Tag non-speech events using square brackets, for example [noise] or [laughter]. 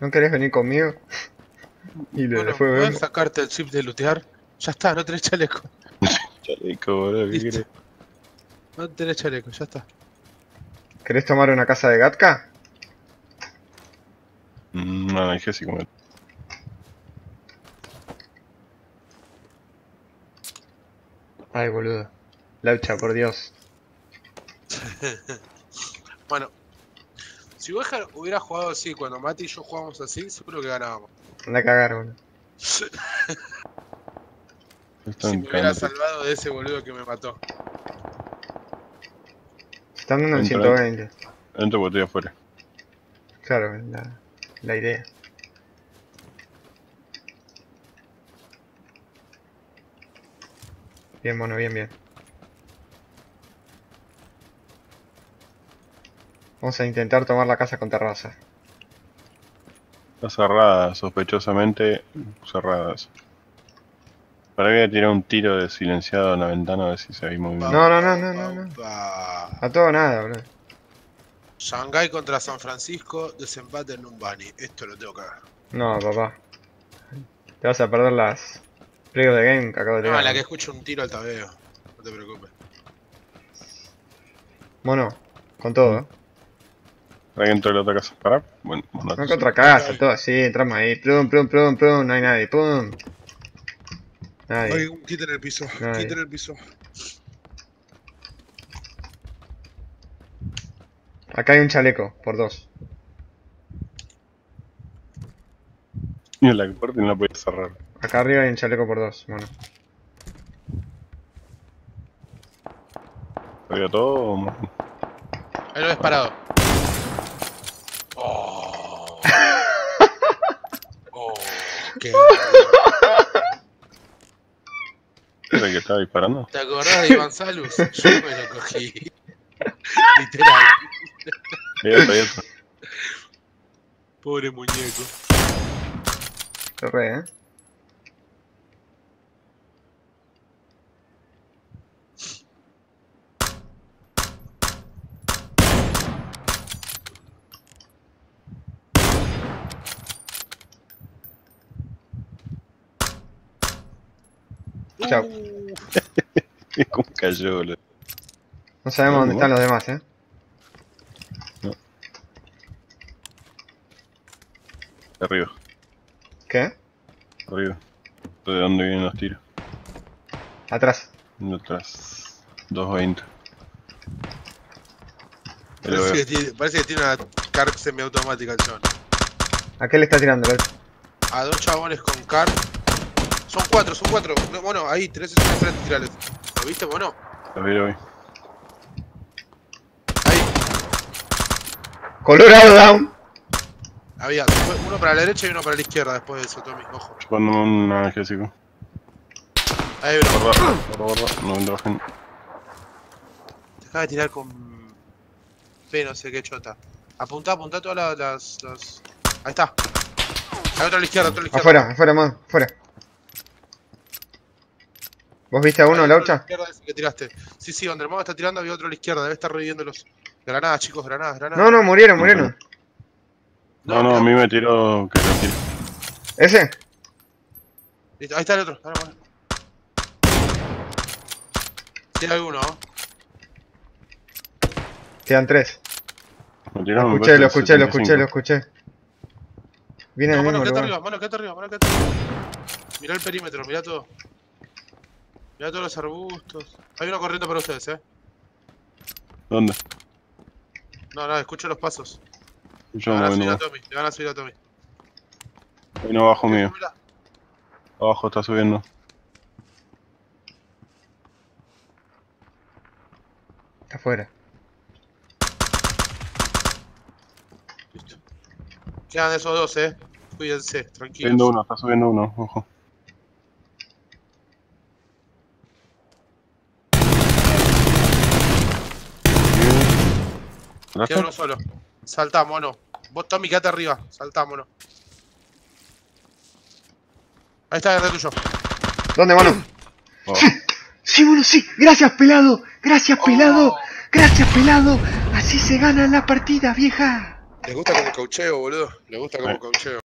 ¿No querés venir conmigo? Y le Bueno, después ¿puedes vemos. sacarte el chip de lootear? Ya está, no tenés chaleco. [laughs] Chaleco, boludo, ¿qué querés? No tenés chaleco, ya está. ¿Querés tomar una casa de Gatka? Mm, No, dije así como. Ay, boludo. Laucha, por Dios. [laughs] Bueno, si Wejar hubiera jugado así cuando Mati y yo jugábamos así, seguro que ganábamos. Anda a cagar, boludo. [laughs] Si me hubiera salvado de ese boludo que me mató. Están dando en Entra. 120. Entro porque estoy afuera. Claro, la, la idea. Bien, mono, bien, bien. Vamos a intentar tomar la casa con terraza. Está cerrada, sospechosamente cerradas. Para que voy a tirar un tiro de silenciado en la ventana a ver si se ve movimiento. No, no, no, no, no, no. A todo nada, boludo. Shanghai contra San Francisco, desempate en un bunny. Esto lo tengo que ver. No, papá. Te vas a perder las play the game que acabo de No, tirar. la que escucho un tiro al tabeo. No te preocupes. Mono, con todo. ¿eh? Que entre a la otra casa. Pará. Bueno, mandate. No contra casa, todo así, entramos ahí. Plum, plum, plum, plum, no hay nadie. Pum. Nadie. Ay, un kit en el piso. Nadie. Kit en el piso. Acá hay un chaleco, por dos. Y en la puerta no la podía cerrar. Acá arriba hay un chaleco por dos, mono. ¿Sabía todo? Ahí lo ves parado. Oh. Oh, qué. ¿Era el que estaba disparando? ¿Te acordás de Iván Salus? Yo me lo cogí. Literal. Ahí está, ahí está. Pobre muñeco. Re, eh. Chao. [laughs] ¿Cómo cayó, boludo? No sabemos dónde están los demás, eh. Arriba, ¿Qué? arriba. ¿De dónde vienen los tiros? Atrás. Detrás. 220. Ahí lo parece, que tiene, parece que tiene una car semiautomática el John. ¿A qué le está tirando? A dos chabones con car. Son cuatro, son cuatro. No, mono, ahí, tenés eso de frente, tirales. ¿Lo viste, mono? Lo vi, lo vi. Ahí, Colorado down. había uno para la derecha y uno para la izquierda después de eso, Tommy. Ojo. Chupando un analgésico. Ahí uno. Borra, borra, borra. No me trabajen. Te acaba de tirar con. P, no sé qué chota. Apuntá, apuntá todas las. las, las- Ahí está. Hay otro a la izquierda, otro a la izquierda. Afuera, afuera, mono, afuera. ¿Vos viste a uno, otro a la Laucha? izquierda ese que tiraste. Sí, sí, donde el está tirando había otro a la izquierda. Debe estar reviviéndolos. Granadas, chicos, granadas, granadas. No, no, murieron, murieron. No, no, a mí me tiró que lo tire. ¿Ese? Listo, ahí está el otro. Mono. Tiene alguno, ¿no? Quedan tres. Lo tiraron, escuché, lo escuché, lo 75. escuché, lo escuché. Viene No, mano, mismo lugar. arriba, mano, quédate arriba, mano, quédate arriba. Mirá el perímetro, mirá todo. Mirá todos los arbustos. Hay uno corriendo para ustedes, eh. ¿Dónde? No, no, escucho los pasos. Yo Le van a subir a. Tommy, le van a subir a Tommy. Hay uno abajo mío. Mirá, Abajo está subiendo. Está afuera. Listo. Quedan esos dos, eh. Cuídense, tranquilos. Subiendo uno, está subiendo uno, ojo. Queda uno solo. Saltá, mono. Vos, Tommy, quédate arriba. Saltá, mono. Ahí está, agarré tuyo. ¿Dónde, mono? Oh, Sí, mono, sí. Gracias, pelado. Gracias, pelado. Gracias, pelado. Así se gana la partida, vieja. Les gusta como caucheo, boludo. Les gusta como Sí. caucheo.